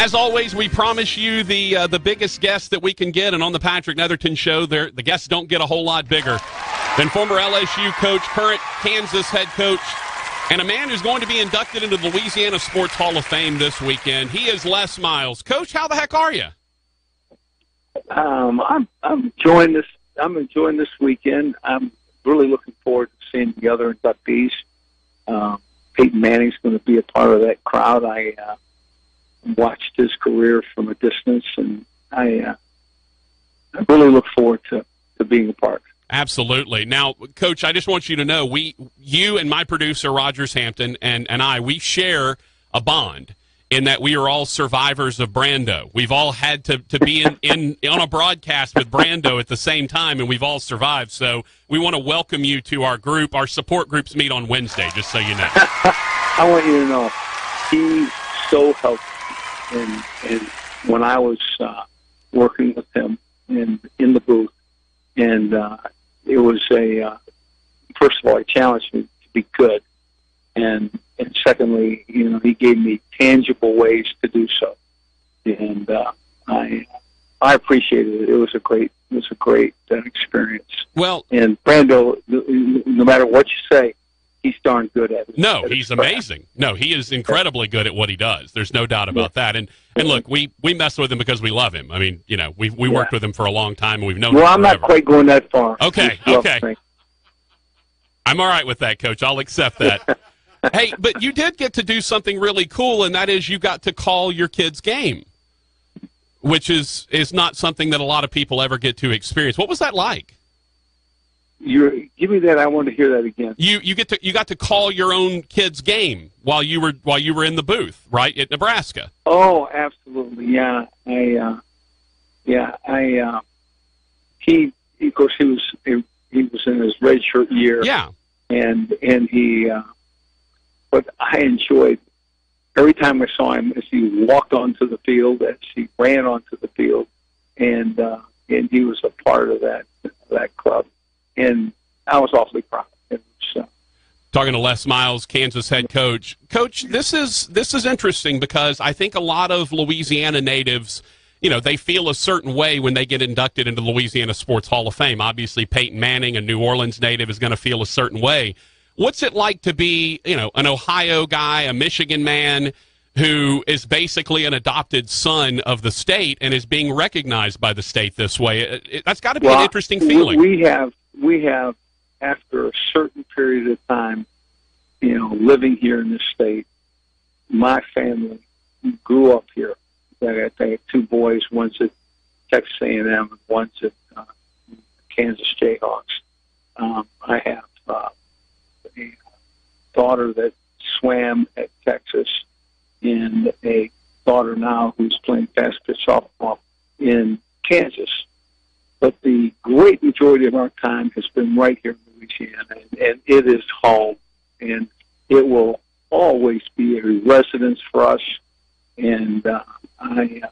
As always, we promise you the uh, the biggest guest that we can get, and on the Patrick Netherton Show, the guests don't get a whole lot bigger than former LSU coach, current Kansas head coach, and a man who's going to be inducted into the Louisiana Sports Hall of Fame this weekend. He is Les Miles. Coach, how the heck are you? Um, I'm I'm enjoying this. I'm enjoying this weekend. I'm really looking forward to seeing the other inductees. Um, Peyton Manning's going to be a part of that crowd. I uh, watched his career from a distance, and I, uh, I really look forward to, to being a part. Absolutely. Now, Coach, I just want you to know we, you and my producer Rogers Hampton and and I, we share a bond in that we are all survivors of Brando. We've all had to, to be in, in on a broadcast with Brando at the same time, and we've all survived. So we want to welcome you to our group. Our support groups meet on Wednesday, just so you know. I want you to know he so helped and and when I was uh, working with him in in the booth, and uh, it was a uh, first of all, he challenged me to be good, and and secondly, you know, he gave me tangible ways to do so, and uh, I I appreciated it. It was a great it was a great uh, experience. Well, and Brando, no matter what you say, he's darn good at it. No, he's amazing. No, he is incredibly good at what he does. There's no doubt about that. And and look, we we mess with him because we love him. I mean, you know, we we yeah. worked with him for a long time and we've known. Well, I'm not quite going that far. Okay, okay. I'm all right with that, Coach. I'll accept that. hey, but you did get to do something really cool, and that is you got to call your kid's game, which is is not something that a lot of people ever get to experience. What was that like? You give me that. I want to hear that again. You you get to you got to call your own kid's game while you were while you were in the booth, right at Nebraska. Oh, absolutely. Yeah, I. Uh, yeah, I. Uh, he of course he was he, he was in his red shirt year. Yeah, and and he. Uh, but I enjoyed every time I saw him as he walked onto the field, as he ran onto the field, and uh, and he was a part of that that club and I was awfully proud. Was, uh, Talking to Les Miles, Kansas head coach. Coach, this is this is interesting because I think a lot of Louisiana natives, you know, they feel a certain way when they get inducted into the Louisiana Sports Hall of Fame. Obviously, Peyton Manning, a New Orleans native, is going to feel a certain way. What's it like to be, you know, an Ohio guy, a Michigan man? who is basically an adopted son of the state and is being recognized by the state this way. It, it, that's got to be well, an interesting feeling. We have we have, after a certain period of time, you know, living here in this state, my family grew up here. I have two boys, one's at Texas A&M and one's at uh, Kansas Jayhawks. Um, I have uh, a daughter that swam at Texas and a daughter now who's playing fast pitch softball in Kansas. But the great majority of our time has been right here in Louisiana, and, and it is home, and it will always be a residence for us. And uh, I, uh,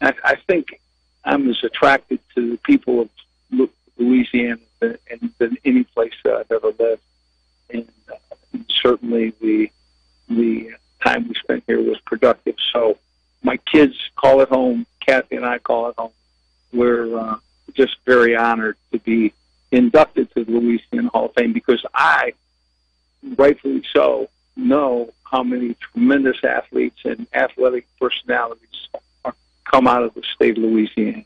I, I think I'm as attracted to the people of Louisiana than, than any place that I've ever lived, and, uh, and certainly the the time we spent here was productive. So my kids call it home. Kathy and I call it home very honored to be inducted to the Louisiana Hall of Fame because I, rightfully so, know how many tremendous athletes and athletic personalities are, come out of the state of Louisiana.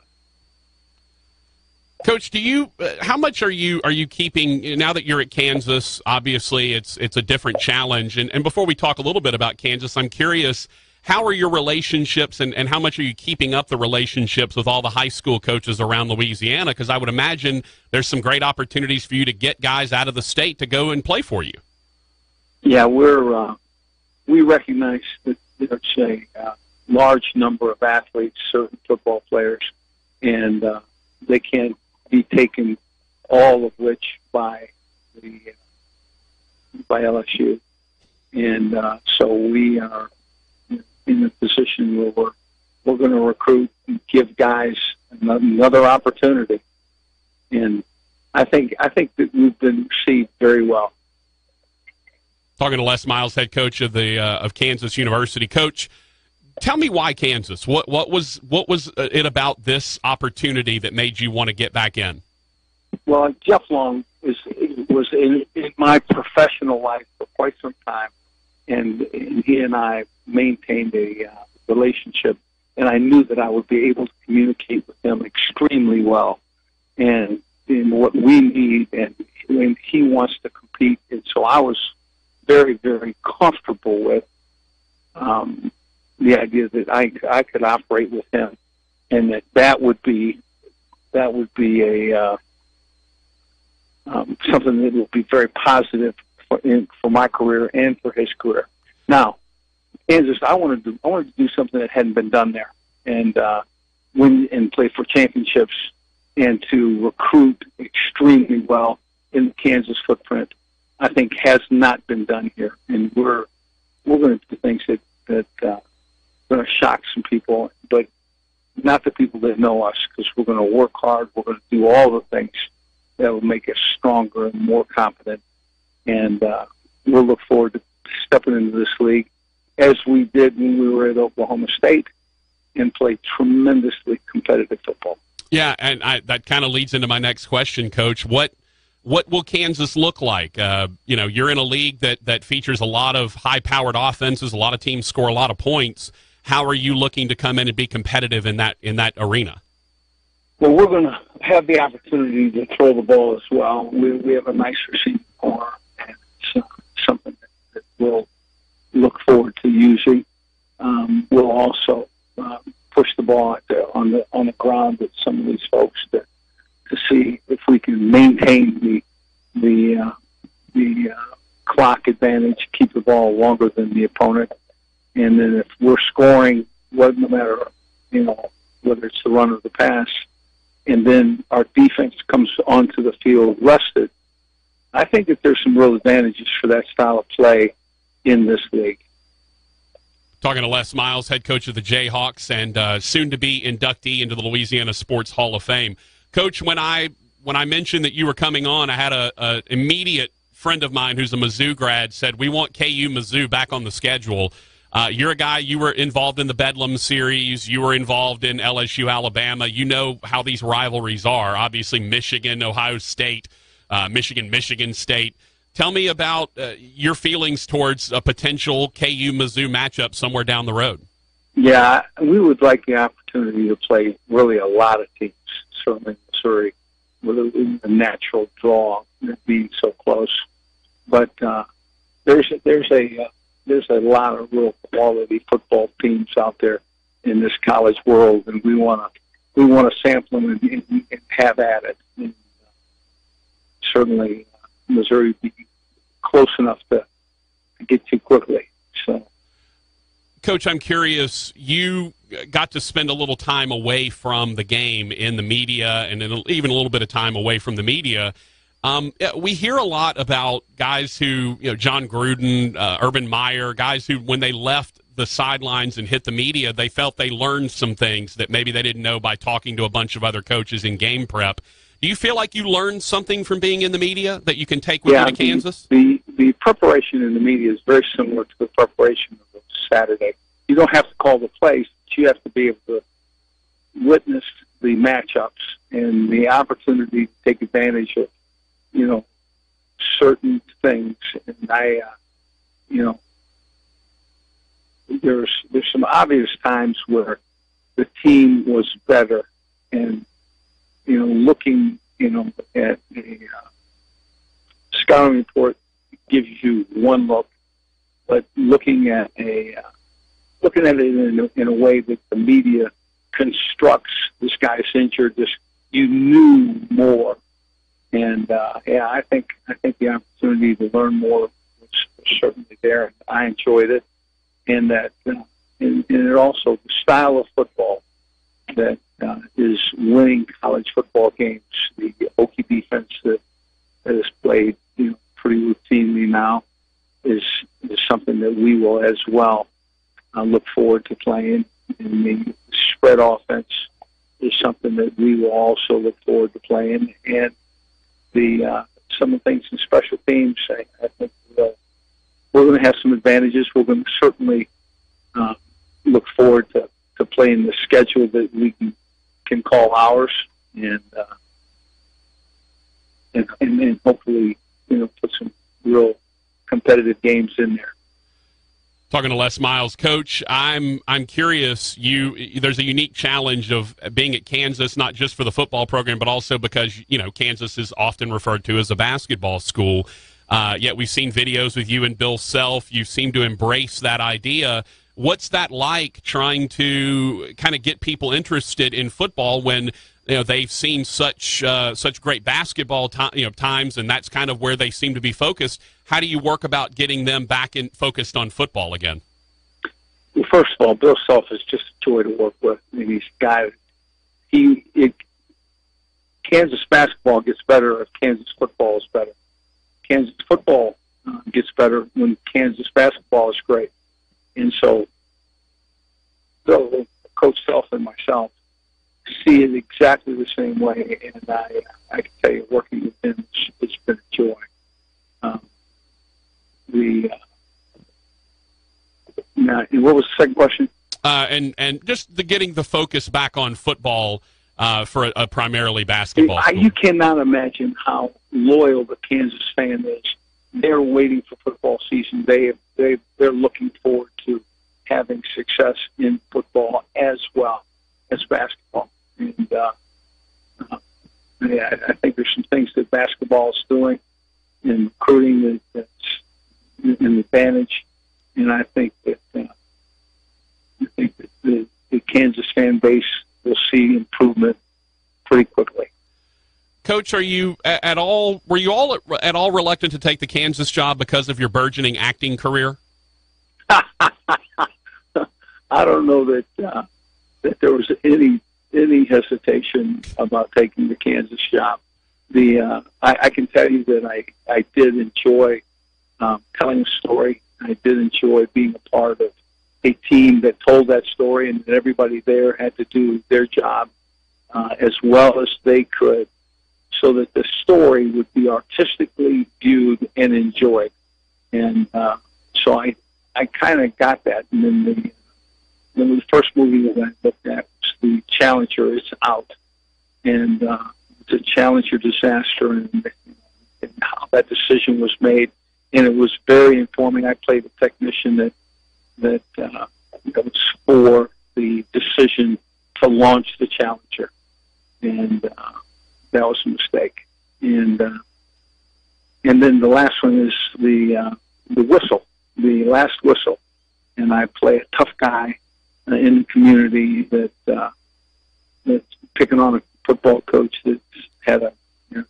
Coach, do you? Uh, how much are you are you keeping now that you're at Kansas? Obviously, it's it's a different challenge. And and before we talk a little bit about Kansas, I'm curious how are your relationships and, and how much are you keeping up the relationships with all the high school coaches around Louisiana? Because I would imagine there's some great opportunities for you to get guys out of the state to go and play for you. Yeah, we're uh, we recognize that there's a uh, large number of athletes, certain football players, and uh, they can't be taken all of which by the by LSU, and uh, so we are in a position where we're we're going to recruit and give guys another opportunity. And I think I think that we've been received very well. Talking to Les Miles, head coach of the uh, of Kansas University, coach. tell me why Kansas? What what was what was it about this opportunity that made you want to get back in? Well, Jeff Long was was in, in my professional life for quite some time, and, and he and I maintained a uh, relationship, and I knew that I would be able to communicate with him extremely well, and in what we need, and when he wants to compete, and so I was very very comfortable with um, the idea that I I could operate with him, and that that would be that would be a uh, um, something that will be very positive for in, for my career and for his career. Now, Kansas, I wanted to I wanted to do something that hadn't been done there, and uh, win and play for championships, and to recruit extremely well in the Kansas footprint. I think has not been done here, and we're we're going to do things that that uh, going to shock some people, but not the people that know us, because we're going to work hard. We're going to do all the things that will make us stronger and more confident. And uh, we'll look forward to stepping into this league as we did when we were at Oklahoma State and played tremendously competitive football. Yeah, and I, that kind of leads into my next question, Coach. What what will Kansas look like? Uh, you know, you're in a league that that features a lot of high-powered offenses. A lot of teams score a lot of points. How are you looking to come in and be competitive in that in that arena? Well, we're going to have the opportunity to throw the ball as well. We, we have a nice receiving it's uh, something that, we'll look forward to using. Um, we'll also uh, push the ball the, on the on the ground with some of these folks to to see if we can maintain the the uh, the uh, clock advantage, keep the ball longer than the opponent, and then if we're scoring, what no matter you know whether it's the run or the pass, and then our defense comes onto the field rested, I think that there's some real advantages for that style of play in this league. Talking to Les Miles, head coach of the Jayhawks and uh, soon to be inductee into the Louisiana Sports Hall of Fame. Coach, when I when I mentioned that you were coming on, I had a, a immediate friend of mine who's a Mizzou grad said we want KU Mizzou back on the schedule. Uh, you're a guy, you were involved in the Bedlam series. You were involved in LSU, Alabama. You know how these rivalries are. Obviously, Michigan, Ohio State, uh, Michigan, Michigan State. Tell me about uh, your feelings towards a potential KU Mizzou matchup somewhere down the road. Yeah, we would like the opportunity to play really a lot of teams, certainly Missouri, with a, a natural draw being so close. But uh, there's a, there's a uh, there's a lot of real quality football teams out there in this college world, and we want to we want to sample them and, and, and have at it. And, certainly, uh, Missouri be close enough to, to get to quickly. So, Coach, I'm curious. You got to spend a little time away from the game in the media, and even a little bit of time away from the media. Um, we hear a lot about guys who, you know, Jon Gruden, uh, Urban Meyer, guys who, when they left the sidelines and hit the media, they felt they learned some things that maybe they didn't know by talking to a bunch of other coaches in game prep. Do you feel like you learned something from being in the media that you can take with yeah, you to Kansas? The, the, the preparation in the media is very similar to the preparation of Saturday. You don't have to call the plays, but you have to be able to witness the matchups and the opportunity to take advantage of you know, certain things. And I, uh, you know, there's there's some obvious times where the team was better, and you know, looking, you know, at a uh, scouting report gives you one look, but looking at a uh, looking at it in a, in a way that the media constructs this guy's injured, this you knew more and uh, yeah, I think I think the opportunity to learn more was, certainly there. I enjoyed it, and that uh, and, and it also the style of football that uh, is winning college football games. The Okie defense that, is played you know, pretty routinely now is is something that we will as well uh, look forward to playing. And the spread offense is something that we will also look forward to playing. And the uh, some of the things in special teams. I, I think we'll, we're going to have some advantages. We're going to certainly uh, look forward to, to playing the schedule that we can, can call ours and, uh, and, and, hopefully, you know, put some real competitive games in there. Talking to Les Miles, Coach, I'm I'm curious. You there's a unique challenge of being at Kansas, not just for the football program, but also because you know Kansas is often referred to as a basketball school. Uh, yet we've seen videos with you and Bill Self. You seem to embrace that idea. What's that like trying to kind of get people interested in football when you know they've seen such uh, such great basketball you know times, and that's kind of where they seem to be focused. How do you work about getting them back in focused on football again? Well, first of all, Bill Self is just a joy to work with. I mean, he's a guy. He it, Kansas basketball gets better if Kansas football is better. Kansas football uh, gets better when Kansas basketball is great, and so Bill, Coach Self, and myself see it exactly the same way. And I, I can tell you, working with him, it's, it's been a joy. Um, the uh, now, and what was the second question? Uh, and and just the getting the focus back on football uh, for a, a primarily basketball. I, you cannot imagine how loyal the Kansas fan is. They're waiting for football season. They they they're looking forward to having success in football as well as basketball. And uh, uh, yeah, I think there's some things that basketball is doing in recruiting that, that's an advantage. And I think that uh, I think that the, the Kansas fan base will see improvement. Coach, are you at all? Were you all at all reluctant to take the Kansas job because of your burgeoning acting career? I don't know that uh, that there was any any hesitation about taking the Kansas job. The uh, I, I can tell you that I I did enjoy um, telling a story. I did enjoy being a part of a team that told that story, and that everybody there had to do their job uh, as well as they could, so that the story would be artistically viewed and enjoyed. And uh, so I I kind of got that, and then the then the first movie that I looked at was the Challenger is out, and uh, it's a Challenger disaster, and, and how that decision was made, and it was very informing. I played a technician that that uh, that was for the decision to launch the Challenger, and uh, that was a mistake. And uh, and then the last one is the uh, the whistle, the last whistle, and I play a tough guy uh, in the community that uh, that's picking on a football coach that's had a you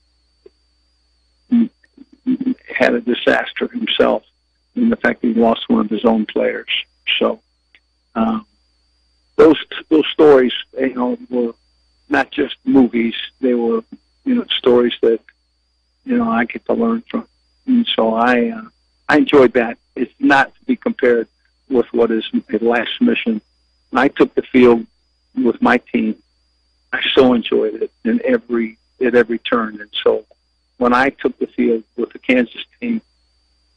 know, had a disaster himself in the fact that he lost one of his own players. So um, those those stories, you know, were not just movies; they were you know stories that you know I get to learn from, and so I uh, I enjoyed that. It's not to be compared with what is a last mission I took the field with my team. I so enjoyed it in every at every turn. And so when I took the field with the Kansas team,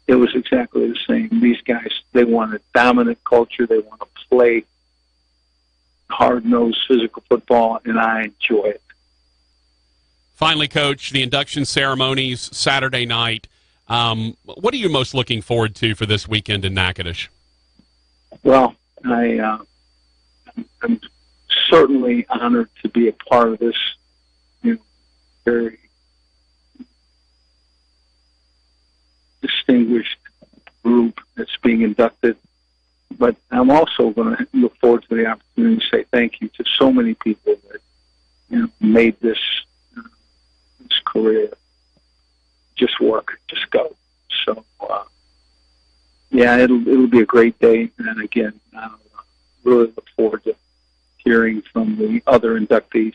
it was exactly the same. These guys they want a dominant culture. They want to play hard nosed physical football, and I enjoy it. Finally, coach, the induction ceremonies Saturday night. Um, what are you most looking forward to for this weekend in Natchitoches? Well, I uh, I'm certainly honored to be a part of this you know, very distinguished group that's being inducted. But I'm also going to look forward to the opportunity to say thank you to so many people that you know made this uh, this career just work, just go. So uh, yeah, it'll it'll be a great day. And again, uh, really look forward to hearing from the other inductees.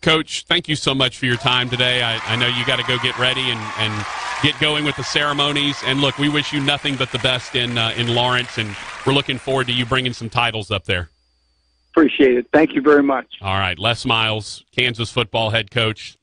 Coach, thank you so much for your time today. I, I know you got to go get ready and, and get going with the ceremonies. And look, we wish you nothing but the best in uh, in Lawrence, and we're looking forward to you bringing some titles up there. Appreciate it. Thank you very much. All right, Les Miles, Kansas football head coach.